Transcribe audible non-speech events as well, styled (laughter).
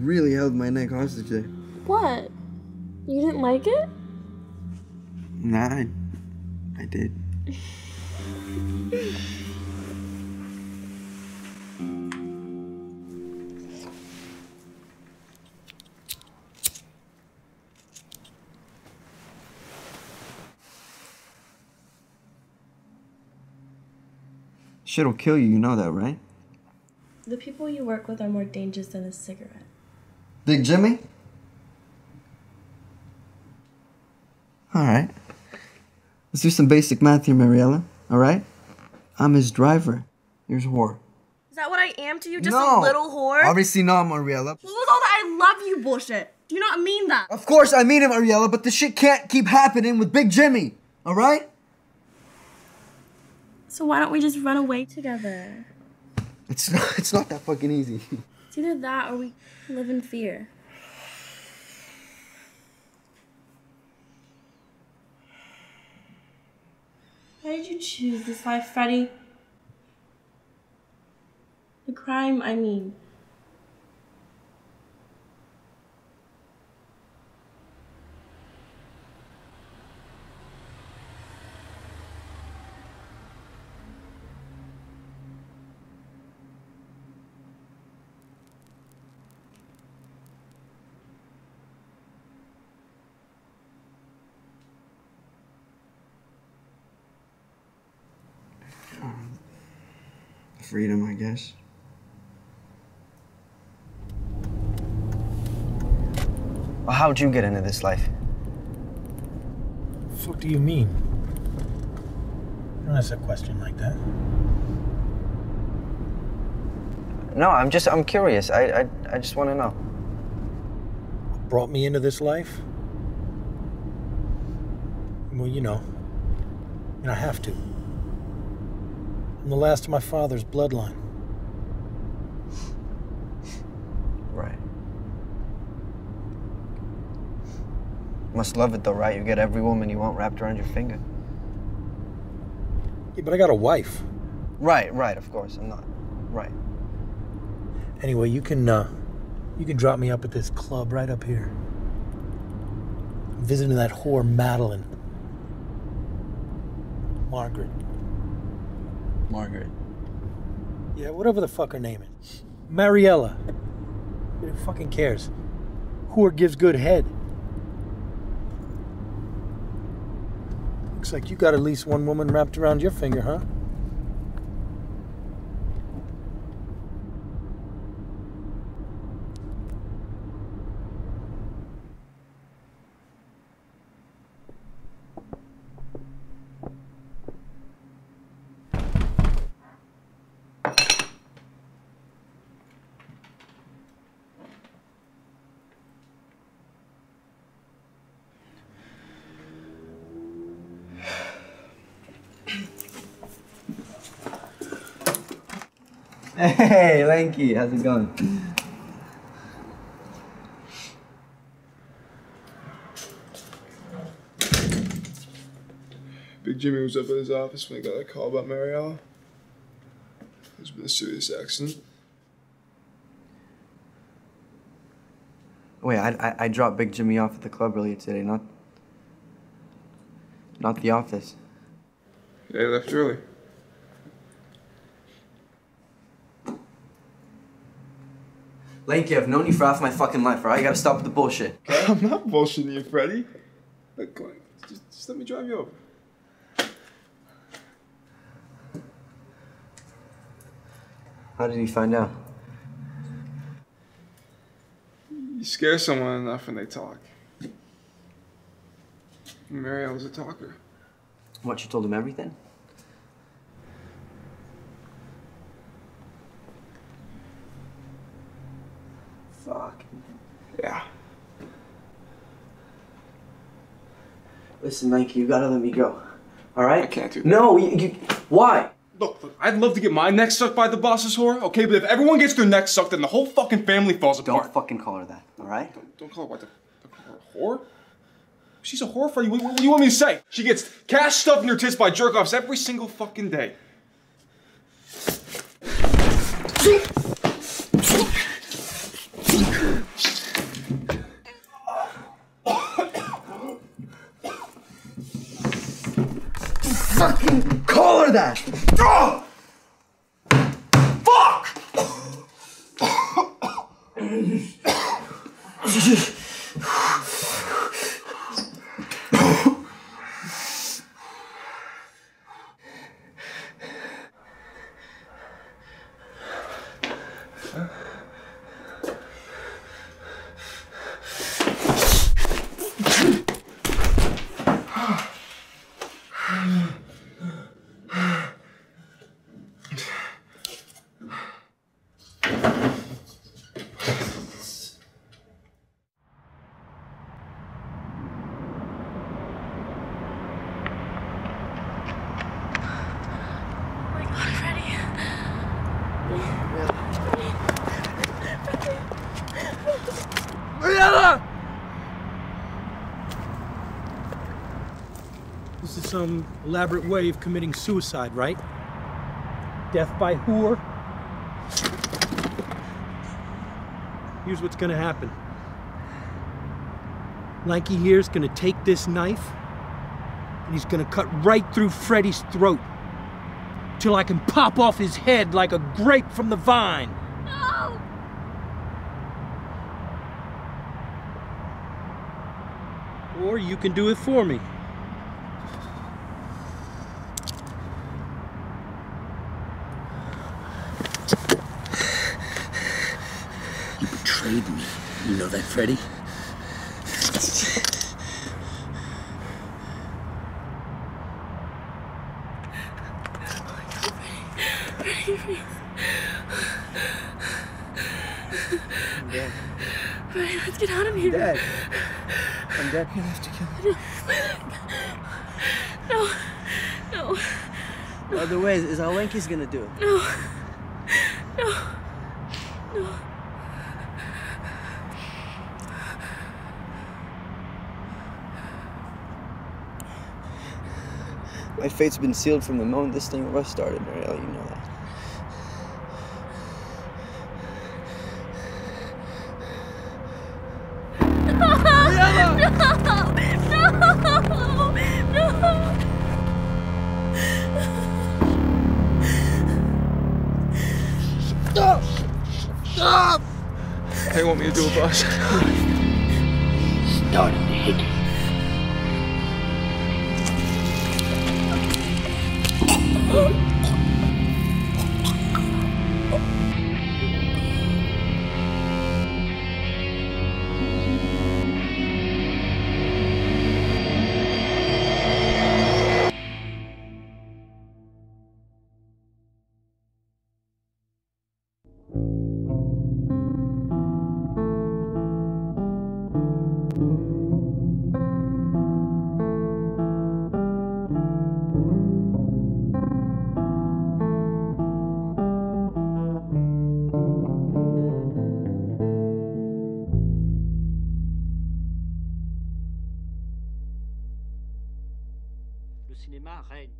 really held my neck hostage there. What? You didn't like it? Nah, I, I did. Shit'll kill you, you know that, right? The people you work with are more dangerous than a cigarette. Big Jimmy? Alright. Let's do some basic math here, Mariella. Alright? I'm his driver. Here's whore. Is that what I am to you? Just No. a little whore? Obviously not, Mariella. What was all that I love you bullshit? Do you not mean that? Of course I mean it, Mariella, but this shit can't keep happening with Big Jimmy. Alright? So why don't we just run away together? It's (laughs) not, it's not that fucking easy. (laughs) It's either that or we live in fear. Why did you choose this life, Freddy? The crime, I mean. Freedom, I guess. Well, how'd you get into this life? fuck do you mean? Don't ask a question like that. No, I'm just I'm curious. I I, I just want to know. What brought me into this life? Well, you know, and I have to. I'm the last of my father's bloodline. Right. Must love it though, right? You get every woman you want wrapped around your finger. Yeah, but I got a wife. Right, right. Of course, I'm not. Right. Anyway, you can uh, you can drop me up at this club right up here. I'm visiting that whore Madeline. Margaret. Margaret. Yeah, whatever the fuck her name is. Mariella. Who fucking cares? Whore gives good head. Looks like you got at least one woman wrapped around your finger, huh? Hey, Lanky, how's it going? Big Jimmy was up at his office when he got that call about Mariella. There's been a serious accident. Wait, I, I I dropped Big Jimmy off at the club earlier today, not not the office. Yeah, he left early. Lanky, I've known you for half my fucking life, right? You gotta stop with the bullshit. Okay? (laughs) I'm not bullshitting you, Freddy. Look, come on, just, just let me drive you over. How did he find out? You scare someone enough and they talk. Mariella's a talker. What, you told him everything? Fuck. Yeah. Listen, Lanky, you gotta let me go. Alright? I can't do that. No, you, you. Why? Look, look, I'd love to get my neck sucked by the boss's whore, okay? But if everyone gets their neck sucked, then the whole fucking family falls apart. Don't fucking call her that, alright? Don't call her what? The, don't call her a whore? She's a whore, Freddy. What, what do you want me to say? She gets cash stuffed in her tits by jerk offs every single fucking day. Fucking call her that! Oh some elaborate way of committing suicide, right? Death by whore? Here's what's gonna happen. Lanky here's gonna take this knife and he's gonna cut right through Freddy's throat till I can pop off his head like a grape from the vine. No! Or you can do it for me. You betrayed me. You know that, Freddy? Freddie, let's get out of here. I'm Dead. I'm dead. You have to kill me. No. No. Other ways is how Lanky's gonna do it. No. No. No. My fate's been sealed from the moment this thing was started, Marielle. You know that. No! No! How you want me to do a boss? Start it. No! Oh! (laughs) cinéma règne.